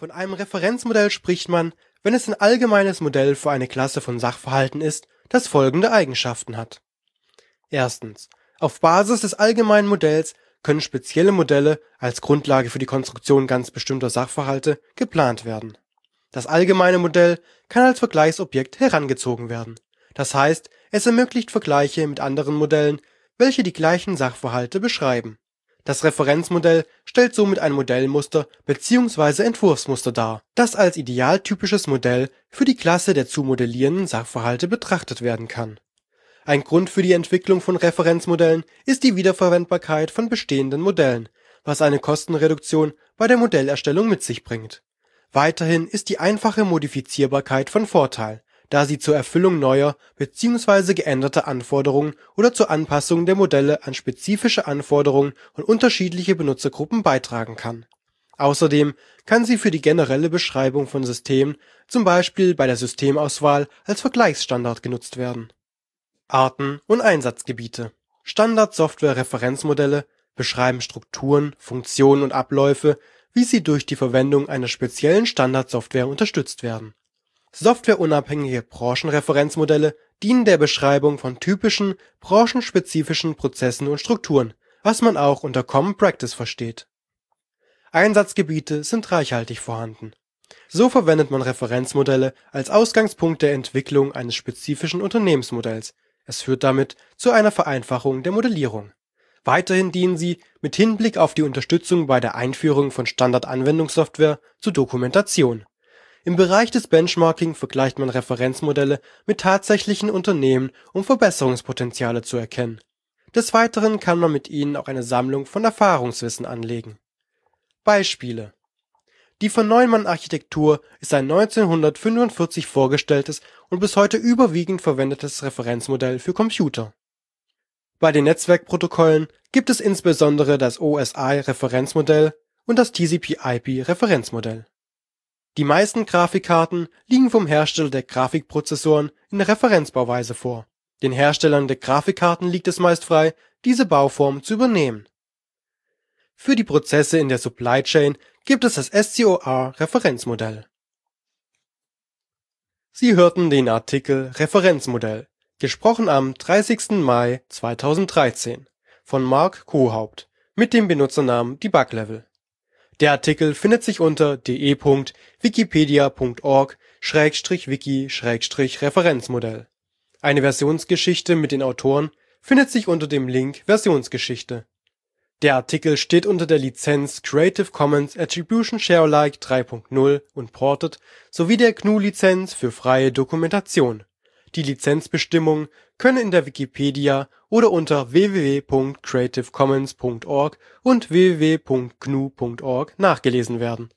Von einem Referenzmodell spricht man, wenn es ein allgemeines Modell für eine Klasse von Sachverhalten ist, das folgende Eigenschaften hat: Erstens. Auf Basis des allgemeinen Modells können spezielle Modelle als Grundlage für die Konstruktion ganz bestimmter Sachverhalte geplant werden. Das allgemeine Modell kann als Vergleichsobjekt herangezogen werden, das heißt, es ermöglicht Vergleiche mit anderen Modellen, welche die gleichen Sachverhalte beschreiben das Referenzmodell stellt somit ein Modellmuster bzw. Entwurfsmuster dar, das als idealtypisches Modell für die Klasse der zu modellierenden Sachverhalte betrachtet werden kann. Ein Grund für die Entwicklung von Referenzmodellen ist die Wiederverwendbarkeit von bestehenden Modellen, was eine Kostenreduktion bei der Modellerstellung mit sich bringt. Weiterhin ist die einfache Modifizierbarkeit von Vorteil da sie zur Erfüllung neuer bzw. geänderter Anforderungen oder zur Anpassung der Modelle an spezifische Anforderungen und unterschiedliche Benutzergruppen beitragen kann. Außerdem kann sie für die generelle Beschreibung von Systemen, zum Beispiel bei der Systemauswahl, als Vergleichsstandard genutzt werden. Arten und Einsatzgebiete Standard-Software-Referenzmodelle beschreiben Strukturen, Funktionen und Abläufe, wie sie durch die Verwendung einer speziellen Standardsoftware unterstützt werden Softwareunabhängige Branchenreferenzmodelle dienen der Beschreibung von typischen branchenspezifischen Prozessen und Strukturen, was man auch unter Common Practice versteht. Einsatzgebiete sind reichhaltig vorhanden. So verwendet man Referenzmodelle als Ausgangspunkt der Entwicklung eines spezifischen Unternehmensmodells, es führt damit zu einer Vereinfachung der Modellierung. Weiterhin dienen sie mit Hinblick auf die Unterstützung bei der Einführung von Standardanwendungssoftware zur Dokumentation im Bereich des Benchmarking vergleicht man Referenzmodelle mit tatsächlichen Unternehmen, um Verbesserungspotenziale zu erkennen. Des Weiteren kann man mit ihnen auch eine Sammlung von Erfahrungswissen anlegen. Beispiele Die Von-Neumann-Architektur ist ein 1945 vorgestelltes und bis heute überwiegend verwendetes Referenzmodell für Computer. Bei den Netzwerkprotokollen gibt es insbesondere das OSI-Referenzmodell und das TCP/IP-Referenzmodell die meisten Grafikkarten liegen vom Hersteller der Grafikprozessoren in der Referenzbauweise vor. Den Herstellern der Grafikkarten liegt es meist frei, diese Bauform zu übernehmen. Für die Prozesse in der Supply Chain gibt es das SCOR-Referenzmodell. Sie hörten den Artikel Referenzmodell, gesprochen am 30. Mai 2013 von Mark Kohaupt mit dem Benutzernamen DebugLevel der Artikel findet sich unter de.wikipedia.org/wiki/Referenzmodell. Eine Versionsgeschichte mit den Autoren findet sich unter dem Link Versionsgeschichte. Der Artikel steht unter der Lizenz Creative Commons Attribution Share Alike 3.0 Unported sowie der GNU-Lizenz für freie Dokumentation die Lizenzbestimmungen können in der Wikipedia oder unter www.creativecommons.org und www.gnu.org nachgelesen werden